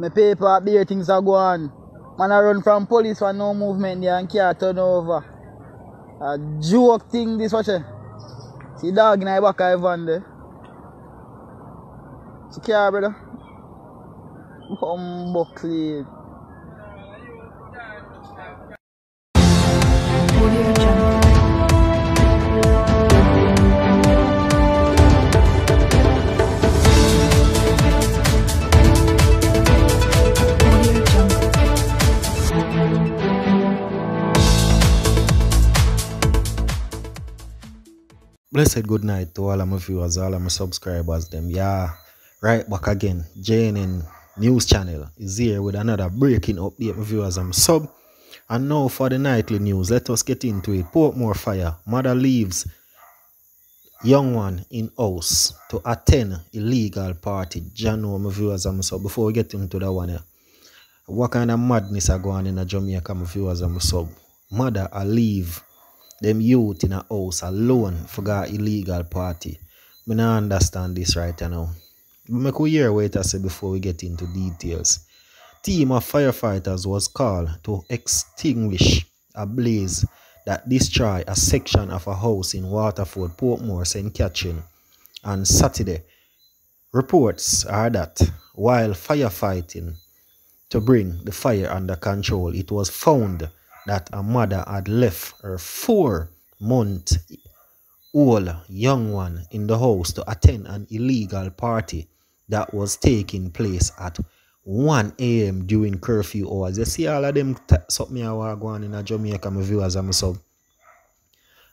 My paper there, things are going. Man, I run from police for no movement there and can't turn over. A joke thing, this watch it. See dog in the back of van there. See car, brother? Bumbo clean. Blessed good night to all of my viewers, all of my subscribers, them. Yeah, right back again. JNN News Channel is here with another breaking update, my viewers. I'm sub. And now for the nightly news, let us get into it. Portmore fire. Mother leaves young one in house to attend illegal party. Jano, my viewers, I'm sub. Before we get into that one, yeah, what kind of madness are going on in Jamaica, my viewers, I'm sub. Mother, I leave them youth in a house alone for got illegal party. Me not understand this right now. Make we hear what I say before we get into details. Team of firefighters was called to extinguish a blaze that destroyed a section of a house in Waterford, Portmore, St. Catherine on Saturday. Reports are that while firefighting to bring the fire under control, it was found that a mother had left her four month old young one in the house to attend an illegal party that was taking place at 1 a.m. during curfew hours. You see all of them something I want going in a Jamaica, my viewers and my sub.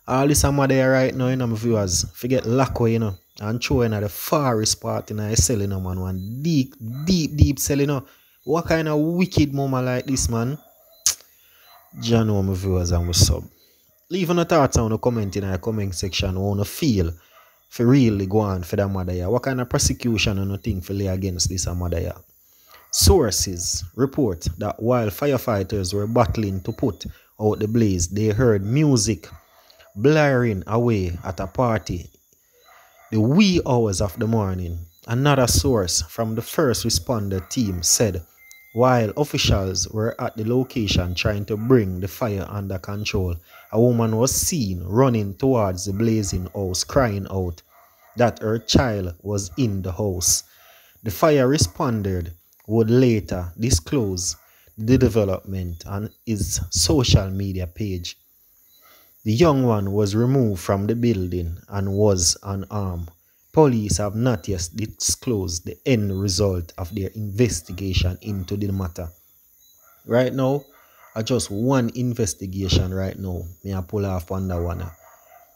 All this I'm there right now, you know, my viewers. Forget Lacko, you know. And show in the forest part in a cell, you know, man. One deep, deep, deep cell, you know. What kind of wicked mama like this, man? John, my viewers and my sub. Leave on a thoughts on the comment in the comment section. You feel for really go on for that mother here. What kind of prosecution and think for lay against this uh, mother here? Sources report that while firefighters were battling to put out the blaze, they heard music blaring away at a party the wee hours of the morning. Another source from the first responder team said while officials were at the location trying to bring the fire under control, a woman was seen running towards the blazing house crying out that her child was in the house. The fire responded would later disclose the development on his social media page. The young one was removed from the building and was unarmed. Police have not yet disclosed the end result of their investigation into the matter. Right now, I just one investigation right now. Me I pull off that one.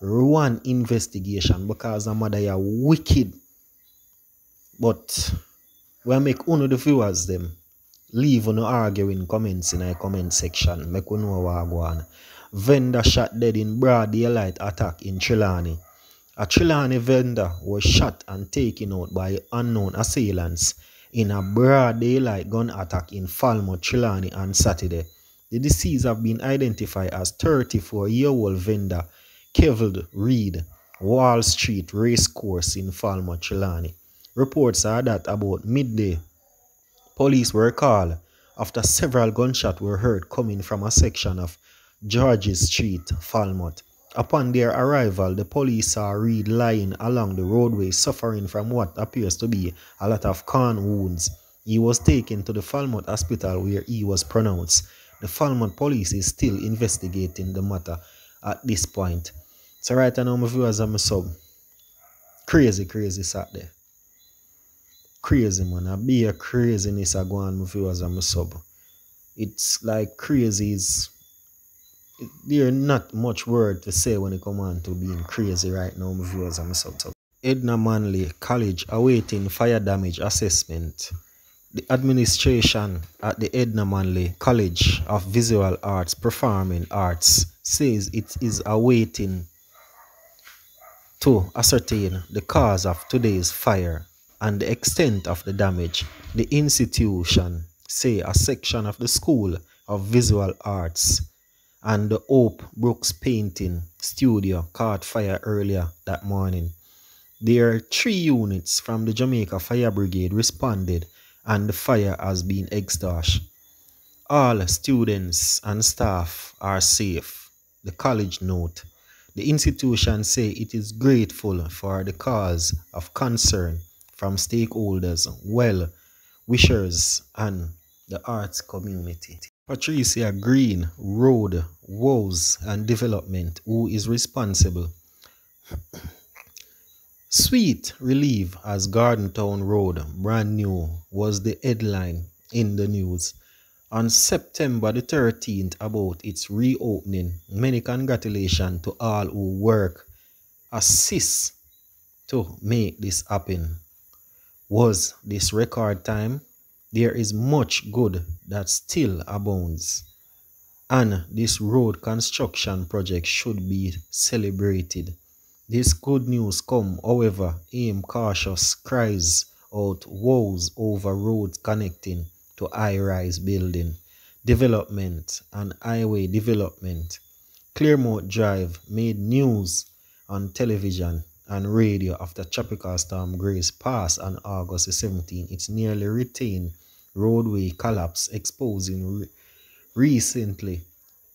One investigation because the mother are wicked. But when make one of the viewers them leave on arguing comments in a comment section. Make we know what go on. Vendor shot dead in broad daylight attack in Trelawney. A Trelawney vendor was shot and taken out by unknown assailants in a broad daylight gun attack in Falmouth, Trelawney on Saturday. The deceased have been identified as 34-year-old vendor Kevin Reed, Wall Street Racecourse in Falmouth, Trelawney. Reports are that about midday, police were called after several gunshots were heard coming from a section of Georges Street, Falmouth. Upon their arrival, the police saw Reed lying along the roadway suffering from what appears to be a lot of corn wounds. He was taken to the Falmouth hospital where he was pronounced. The Falmouth police is still investigating the matter at this point. So right now, my viewers and my sub, crazy, crazy Saturday. Crazy, man. I be a craziness I go on, my viewers and my sub. It's like crazy is there not much word to say when it come on to being crazy right now, my viewers and my sub. So, Edna Manley College awaiting fire damage assessment. The administration at the Edna Manley College of Visual Arts Performing Arts says it is awaiting to ascertain the cause of today's fire and the extent of the damage. The institution say a section of the School of Visual Arts and the Hope Brooks painting studio caught fire earlier that morning. There are three units from the Jamaica Fire Brigade responded and the fire has been extinguished. All students and staff are safe. The college note. The institution say it is grateful for the cause of concern from stakeholders, well wishers, and the arts community. Patricia Green, Road, Woes and Development, who is responsible. Sweet relief as Gordon Town Road, brand new, was the headline in the news. On September the 13th, about its reopening, many congratulations to all who work, assist to make this happen. Was this record time? There is much good that still abounds, and this road construction project should be celebrated. This good news come, however, aim cautious cries out woes over roads connecting to high-rise building, development and highway development. Clearmouth Drive made news on television and radio after Tropical Storm Grace passed on August the 17th. Its nearly retained roadway collapse, exposing re- recently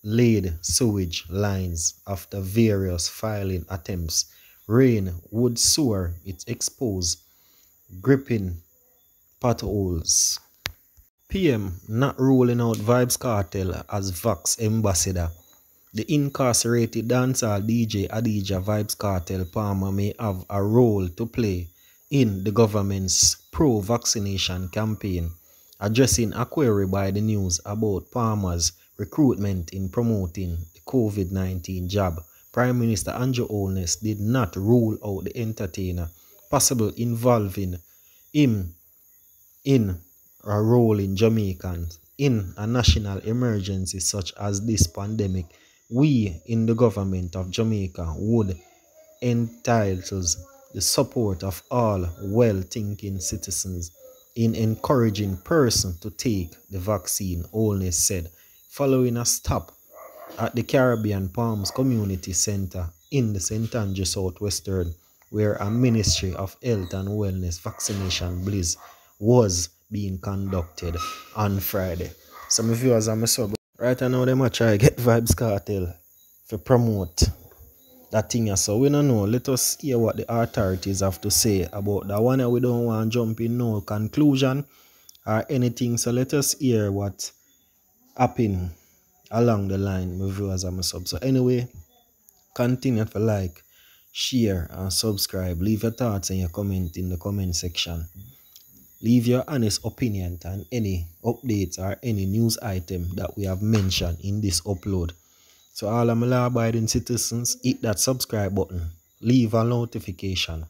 laid sewage lines after various filing attempts. Rain would soar its exposed, gripping potholes. PM not ruling out Vybz Kartel as Vox ambassador. The incarcerated dancehall DJ Adidja Vybz Kartel Palmer may have a role to play in the government's pro vaccination campaign, addressing a query by the news about Palmer's recruitment in promoting the COVID 19 jab. Prime Minister Andrew Holness did not rule out the entertainer possible involving him in a role in Jamaicans in a national emergency such as this pandemic, we in the government of Jamaica would entitles the support of all well-thinking citizens in encouraging persons to take the vaccine, Holness said, following a stop at the Caribbean Palms Community Center in the St. Andrew Southwestern, where a Ministry of Health and Wellness vaccination blitz was being conducted on Friday. Some of you, are my sub. Right now, them a try get Vybz Kartel to promote that thing. So we don't know. Let us hear what the authorities have to say about that one. We don't want to jump in no conclusion or anything. So let us hear what happened along the line, my viewers and my sub. So anyway, continue to like, share, and subscribe. Leave your thoughts and your comment in the comment section. Leave your honest opinion on any updates or any news item that we have mentioned in this upload. So all of my law abiding citizens, hit that subscribe button. Leave a notification.